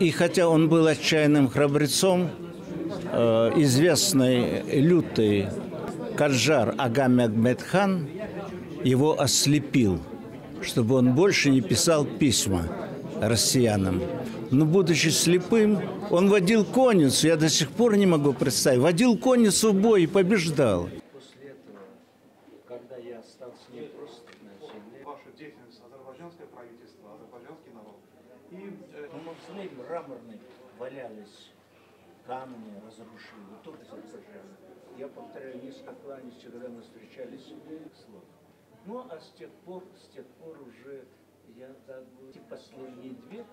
И хотя он был отчаянным храбрецом, э, известный лютый Каджар Агамегмедхан его ослепил, чтобы он больше не писал письма россиянам. Но будучи слепым, он водил конницу, я до сих пор не могу представить, водил конницу в бой и побеждал. Когда я остался не просто на земле, Ваша деятельность, азербайджанское правительство, азербайджанский народ. И э, на мавзолей мраморный валялись камни, разрушили, тут сожжали. Я повторяю, низко кланясь, когда мы встречались, слово. Ну, а с тех пор, с тех пор уже я так бы, последние две